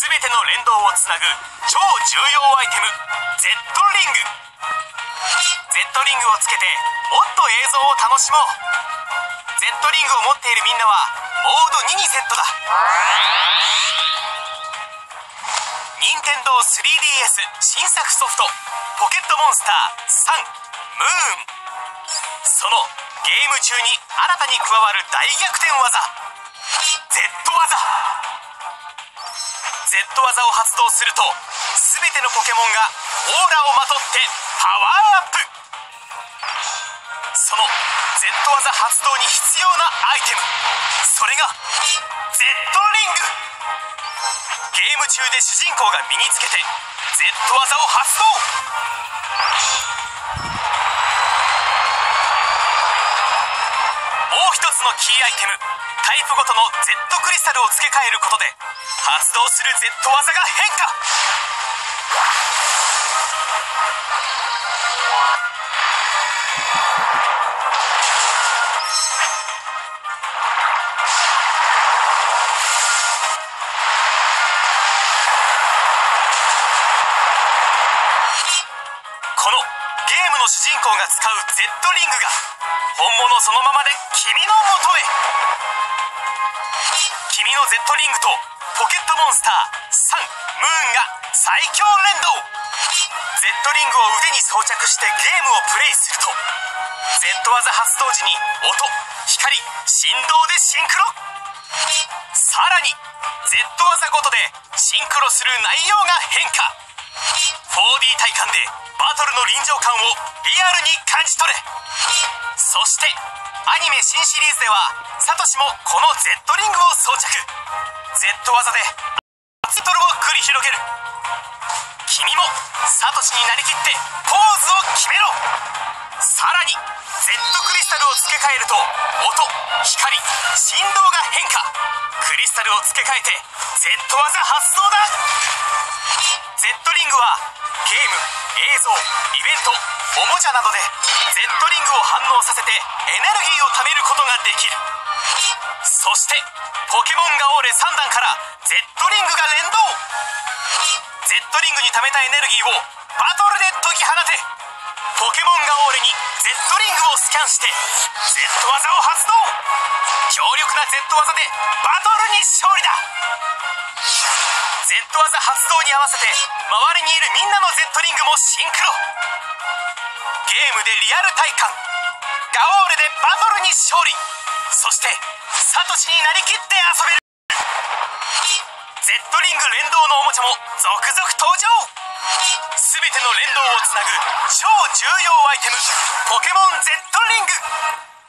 全ての連動をつなぐ超重要アイテム Z リング。Z リングをつけてもっと映像を楽しもう。Z リングを持っているみんなはモード2にセットだ。任天堂 3DS 新作ソフトポケットモンスター3ムーン。そのゲーム中に新たに加わる大逆転技。Z 技。Z 技を発動すると全てのポケモンがオーラをまとってパワーアップ。その Z 技発動に必要なアイテム。それが Z リング。ゲーム中で主人公が身につけて Z 技を発動。もう一つのキーアイテム。タイプごとの Z クリスタルを付け替えることで発動する Z 技が変化。この主人公が使う Z リングが本物そのままで君のもとへ。君の Z リングとポケットモンスター3ムーンが最強連動。Z リングを腕に装着してゲームをプレイすると Z 技発動時に音光振動でシンクロ。さらに Z 技ごとでシンクロする内容が変化。トルの臨場感をリアルに感じ取れ。そしてアニメ新シリーズではサトシもこの Z リングを装着。Z 技でバトルを繰り広げる。君もサトシになりきってポーズを決めろ。さらに Z クリスタルを付け替えると音光振動が変化。クリスタルを付け替えて Z 技発動だ。Z リングはゲーム映像イベントおもちゃなどで Z リングを反応させてエネルギーを貯めることができる。そしてポケモンガオーレ3段から Z リングが連動。Z リングに貯めたエネルギーをバトルで解き放て。ポケモンガオーレに Z リングをスキャンして Z 技を発動。強力な Z 技でバトルに勝利だ。Z 技発動に合わせて周りにいるみんなの Z シンクロゲームでリアル体感。ガオーレでバトルに勝利。そしてサトシになりきって遊べる。Z リング連動のおもちゃも続々登場。全ての連動をつなぐ超重要アイテムポケモン Z リング。